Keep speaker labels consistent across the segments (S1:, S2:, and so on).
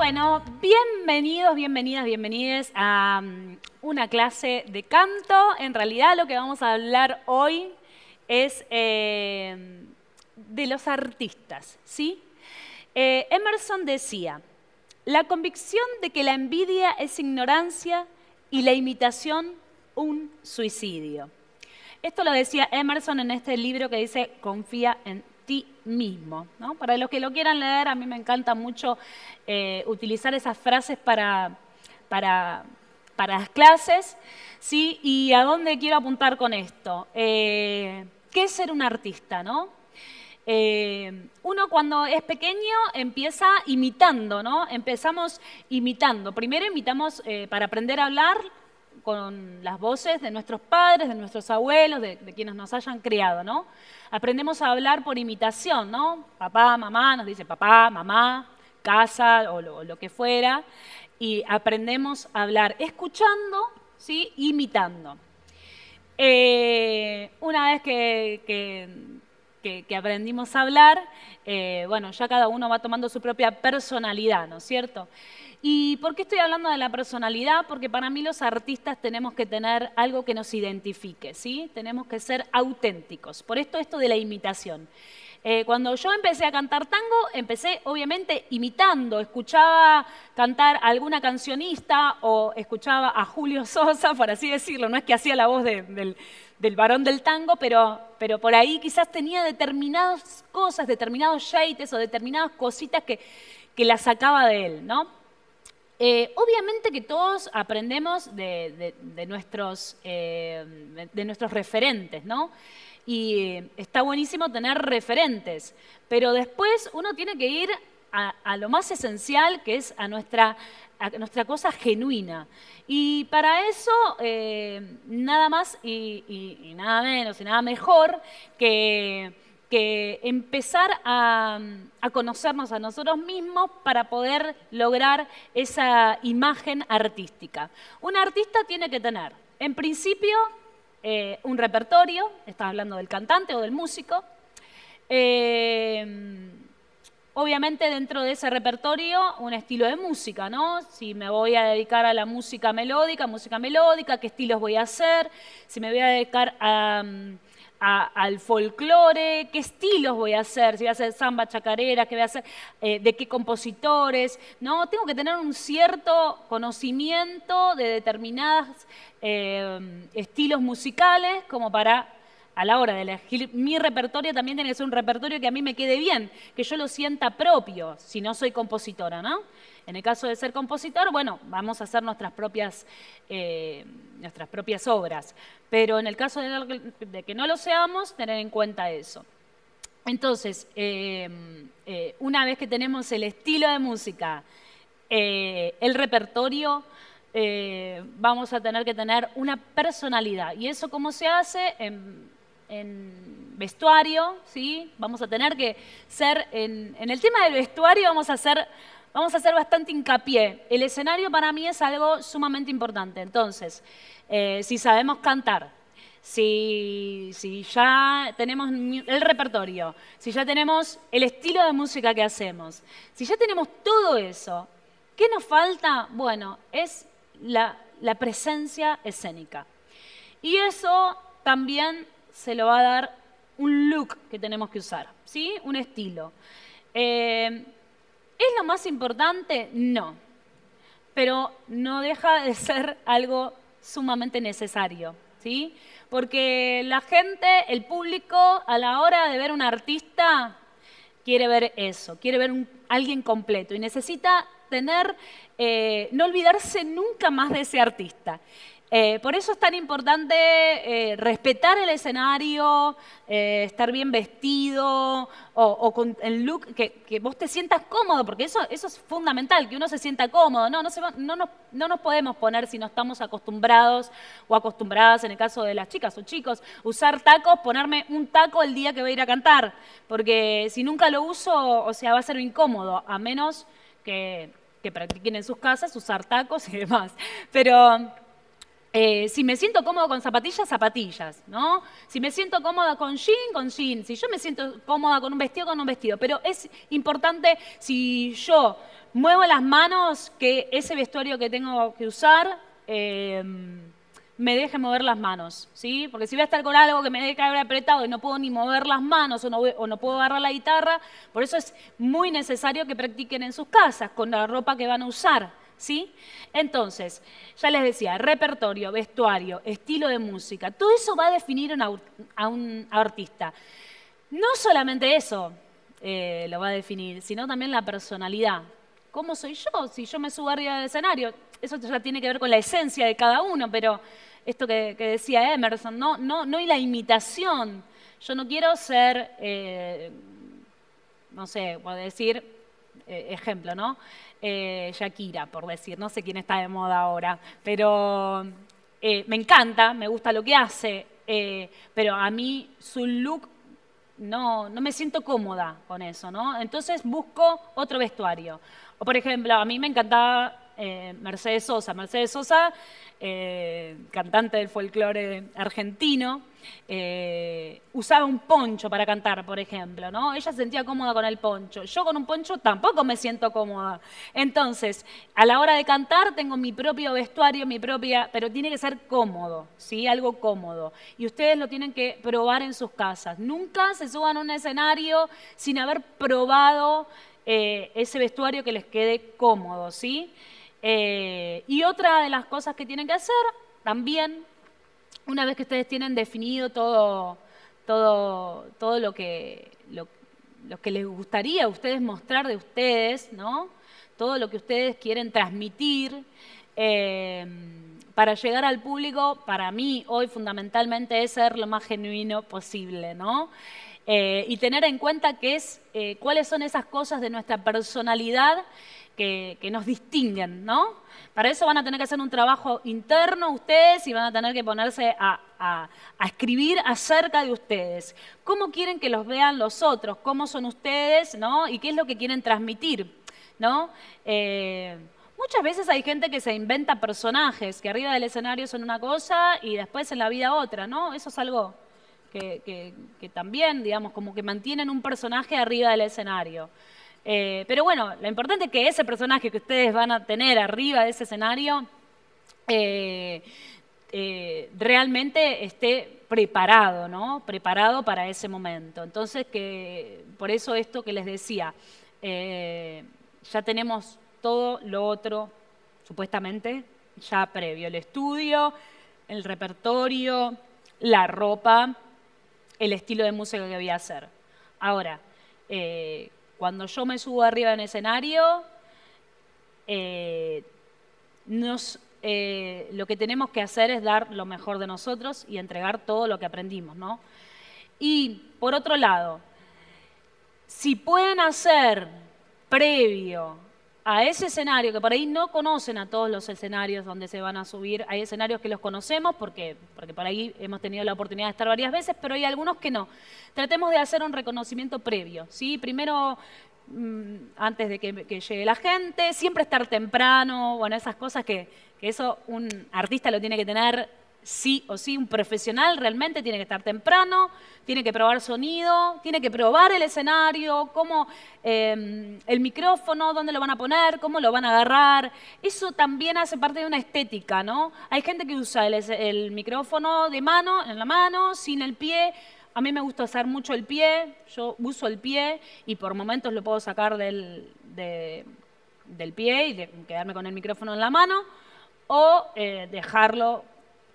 S1: Bueno, bienvenidos, bienvenidas, bienvenidas a um, una clase de canto. En realidad lo que vamos a hablar hoy es eh, de los artistas, ¿sí? Eh, Emerson decía, la convicción de que la envidia es ignorancia y la imitación un suicidio. Esto lo decía Emerson en este libro que dice Confía en ti mismo. Para los que lo quieran leer, a mí me encanta mucho eh, utilizar esas frases para, para, las clases. ¿sí? ¿Y a dónde quiero apuntar con esto? Eh, ¿Qué es ser un artista? ¿no? Eh, uno cuando es pequeño empieza imitando, ¿no? Empezamos imitando. Primero imitamos para aprender a hablar, con las voces de nuestros padres, de nuestros abuelos, de, quienes nos hayan criado, ¿no? Aprendemos a hablar por imitación, ¿no? Papá, mamá, nos dice papá, mamá, casa o lo, que fuera, y aprendemos a hablar escuchando, ¿sí? Imitando. Eh, una vez que, aprendimos a hablar, eh, bueno, ya cada uno va tomando su propia personalidad, ¿no es cierto? ¿Y por qué estoy hablando de la personalidad? Porque para mí los artistas tenemos que tener algo que nos identifique, ¿sí? Tenemos que ser auténticos. Por esto esto de la imitación. Eh, cuando yo empecé a cantar tango, empecé obviamente imitando, escuchaba cantar a alguna cancionista o escuchaba a Julio Sosa, por así decirlo, no es que hacía la voz del, varón del tango, pero, pero, por ahí quizás tenía determinadas cosas, determinados shades o determinadas cositas que, que la sacaba de él, ¿no? Eh, obviamente que todos aprendemos de, nuestros, eh, de nuestros referentes, ¿no? Y está buenísimo tener referentes, pero después uno tiene que ir a, lo más esencial, que es a nuestra, nuestra cosa genuina. Y para eso, eh, nada más y nada menos y nada mejor que que empezar a, conocernos a nosotros mismos para poder lograr esa imagen artística. Un artista tiene que tener, en principio, eh, un repertorio, estás hablando del cantante o del músico, eh, obviamente dentro de ese repertorio un estilo de música, ¿no? Si me voy a dedicar a la música melódica, música melódica, qué estilos voy a hacer, si me voy a dedicar a al folclore, qué estilos voy a hacer, si voy a hacer samba, chacarera, qué voy a hacer, eh, de qué compositores, ¿no? Tengo que tener un cierto conocimiento de determinados eh, estilos musicales como para a la hora de elegir mi repertorio también tiene que ser un repertorio que a mí me quede bien, que yo lo sienta propio, si no soy compositora, ¿no? En el caso de ser compositor, bueno, vamos a hacer nuestras propias, eh, nuestras propias obras. Pero en el caso de, que no lo seamos, tener en cuenta eso. Entonces, em, eh, una vez que tenemos el estilo de música, eh, el repertorio, vamos a tener que tener una personalidad. ¿Y eso cómo se hace? En, vestuario, ¿sí? Vamos a tener que ser, en, en el tema del vestuario vamos a hacer vamos a hacer bastante hincapié. El escenario para mí es algo sumamente importante. Entonces, eh, si sabemos cantar, si, ya tenemos el repertorio, si ya tenemos el estilo de música que hacemos, si ya tenemos todo eso, ¿qué nos falta? Bueno, es la, presencia escénica. Y eso también se lo va a dar un look que tenemos que usar, ¿sí? Un estilo. Eh, ¿Es lo más importante? No. Pero no deja de ser algo sumamente necesario, ¿sí? Porque la gente, el público, a la hora de ver un artista, quiere ver eso, quiere ver a alguien completo y necesita tener, eh, no olvidarse nunca más de ese artista. Eh, por eso es tan importante eh, respetar el escenario, eh, estar bien vestido o, con el look, que, vos te sientas cómodo, porque eso, eso es fundamental, que uno se sienta cómodo. No, no, no, no, nos podemos poner si no estamos acostumbrados o acostumbradas, en el caso de las chicas o chicos, usar tacos, ponerme un taco el día que voy a ir a cantar, porque si nunca lo uso, o sea, va a ser incómodo, a menos que practiquen en sus casas usar tacos y demás. Pero eh, si me siento cómodo con zapatillas, zapatillas, ¿no? Si me siento cómoda con jean, con jean. Si yo me siento cómoda con un vestido, con un vestido. Pero es importante, si yo muevo las manos que ese vestuario que tengo que usar eh, me deje mover las manos, ¿sí? Porque si voy a estar con algo que me deje haber apretado y no puedo ni mover las manos o no, o no puedo agarrar la guitarra, por eso es muy necesario que practiquen en sus casas con la ropa que van a usar, ¿sí? Entonces, ya les decía, repertorio, vestuario, estilo de música, todo eso va a definir a un artista. No solamente eso eh, lo va a definir, sino también la personalidad. ¿Cómo soy yo? Si yo me subo arriba del escenario, eso ya tiene que ver con la esencia de cada uno, pero esto que, decía Emerson, no, no, no hay la imitación. Yo no quiero ser, eh, no sé, puedo decir, eh, ejemplo, ¿no? Shakira, por decir, no sé quién está de moda ahora, pero me encanta, me gusta lo que hace, pero a mí su look no, no me siento cómoda con eso, ¿no? Entonces busco otro vestuario. O por ejemplo, a mí me encantaba eh, Mercedes Sosa. Mercedes Sosa, eh, cantante del folclore argentino, eh, usaba un poncho para cantar, por ejemplo, ¿no? Ella se sentía cómoda con el poncho. Yo con un poncho tampoco me siento cómoda. Entonces, a la hora de cantar tengo mi propio vestuario, mi propia, pero tiene que ser cómodo, ¿sí? Algo cómodo. Y ustedes lo tienen que probar en sus casas. Nunca se suban a un escenario sin haber probado ese vestuario que les quede cómodo, ¿sí? Eh, y otra de las cosas que tienen que hacer también, una vez que ustedes tienen definido todo, todo, todo lo, que, lo, que les gustaría a ustedes mostrar de ustedes, ¿no? todo lo que ustedes quieren transmitir, eh, para llegar al público, para mí hoy fundamentalmente es ser lo más genuino posible, ¿no? Eh, y tener en cuenta que es, cuáles son esas cosas de nuestra personalidad que, nos distinguen, ¿no? Para eso van a tener que hacer un trabajo interno ustedes y van a tener que ponerse a, escribir acerca de ustedes. ¿Cómo quieren que los vean los otros? ¿Cómo son ustedes? ¿no? ¿Y qué es lo que quieren transmitir? ¿no? Eh, muchas veces hay gente que se inventa personajes que arriba del escenario son una cosa y después en la vida otra, ¿no? Eso es algo que, que también, digamos, como que mantienen un personaje arriba del escenario. Eh, pero bueno, lo importante es que ese personaje que ustedes van a tener arriba de ese escenario eh, eh, realmente esté preparado, ¿no? Preparado para ese momento. Entonces, que por eso esto que les decía, ya tenemos todo lo otro, supuestamente, ya previo, el estudio, el repertorio, la ropa, el estilo de música que voy a hacer. Ahora, cuando yo me subo arriba en escenario, eh, eh, lo que tenemos que hacer es dar lo mejor de nosotros y entregar todo lo que aprendimos, ¿no? Y por otro lado, si pueden hacer previo a ese escenario, que por ahí no conocen a todos los escenarios donde se van a subir, hay escenarios que los conocemos porque, porque por ahí hemos tenido la oportunidad de estar varias veces, pero hay algunos que no. Tratemos de hacer un reconocimiento previo, ¿sí? Primero mm, antes de que, llegue la gente, siempre estar temprano, bueno, esas cosas que, que eso un artista lo tiene que tener sí o sí, un profesional realmente tiene que estar temprano, tiene que probar sonido, tiene que probar el escenario, cómo em, el micrófono, dónde lo van a poner, cómo lo van a agarrar. Eso también hace parte de una estética, ¿no? Hay gente que usa el, micrófono de mano, en la mano, sin el pie. A mí me gusta usar mucho el pie, yo uso el pie y por momentos lo puedo sacar del, pie y quedarme con el micrófono en la mano o eh, dejarlo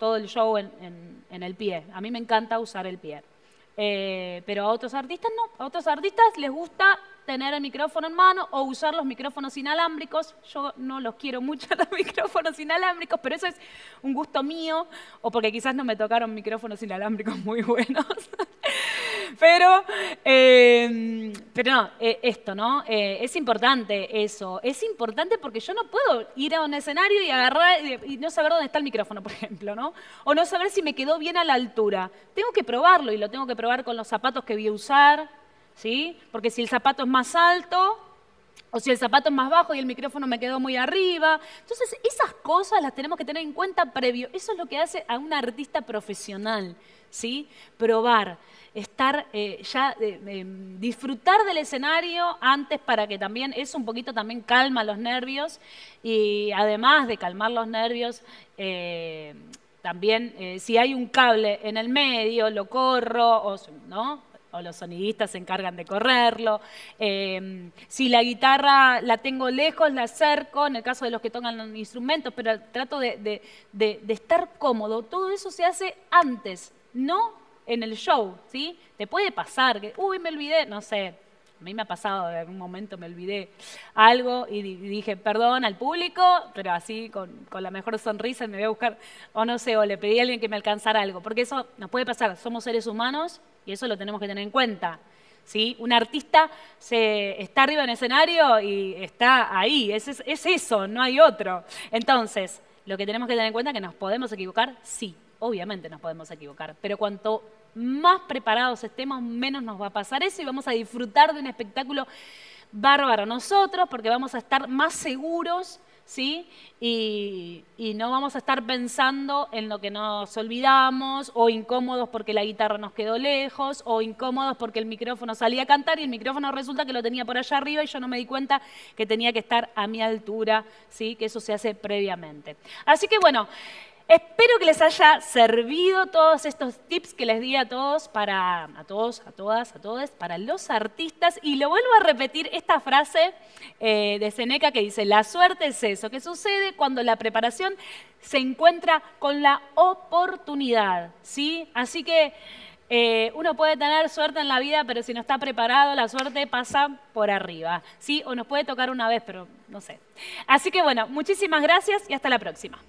S1: todo el show en, el pie. A mí me encanta usar el pie. Eh, pero a otros artistas no. A otros artistas les gusta tener el micrófono en mano o usar los micrófonos inalámbricos. Yo no los quiero mucho los micrófonos inalámbricos, pero eso es un gusto mío o porque quizás no me tocaron micrófonos inalámbricos muy buenos. pero, em, pero no, eh, esto, ¿no? Eh, es importante eso. Es importante porque yo no puedo ir a un escenario y agarrar y no saber dónde está el micrófono, por ejemplo, ¿no? O no saber si me quedó bien a la altura. Tengo que probarlo y lo tengo que probar con los zapatos que voy a usar, ¿sí? Porque si el zapato es más alto, o si el zapato es más bajo y el micrófono me quedó muy arriba. Entonces, esas cosas las tenemos que tener en cuenta previo. Eso es lo que hace a un artista profesional, ¿sí? Probar, estar eh, ya, eh, disfrutar del escenario antes para que también, eso un poquito también calma los nervios y además de calmar los nervios, eh, también si hay un cable en el medio, lo corro, o, ¿no? o los sonidistas se encargan de correrlo. Si la guitarra la tengo lejos, la acerco, en el caso de los que tocan instrumentos, pero trato de, estar cómodo. Todo eso se hace antes, no en el show, ¿sí? Te puede pasar que, uy, me olvidé, no sé, a mí me ha pasado, en algún momento me olvidé algo y dije perdón al público, pero así con, con, la mejor sonrisa me voy a buscar, o no sé, o le pedí a alguien que me alcanzara algo, porque eso nos puede pasar, somos seres humanos y eso lo tenemos que tener en cuenta. ¿sí? Un artista se, está arriba en escenario y está ahí, es, eso, no hay otro. Entonces, lo que tenemos que tener en cuenta es que nos podemos equivocar, sí, obviamente nos podemos equivocar, pero cuanto más preparados estemos, menos nos va a pasar eso y vamos a disfrutar de un espectáculo bárbaro nosotros, porque vamos a estar más seguros ¿sí? Y, no vamos a estar pensando en lo que nos olvidamos, o incómodos porque la guitarra nos quedó lejos, o incómodos porque el micrófono salía a cantar y el micrófono resulta que lo tenía por allá arriba y yo no me di cuenta que tenía que estar a mi altura, ¿sí? Que eso se hace previamente. Así que bueno. Espero que les haya servido todos estos tips que les di a todos, para, a todos, a todas, a todos, para los artistas. Y lo vuelvo a repetir esta frase eh, de Seneca que dice, la suerte es eso, que sucede cuando la preparación se encuentra con la oportunidad. ¿sí? Así que eh, uno puede tener suerte en la vida, pero si no está preparado, la suerte pasa por arriba. ¿sí? O nos puede tocar una vez, pero no sé. Así que bueno, muchísimas gracias y hasta la próxima.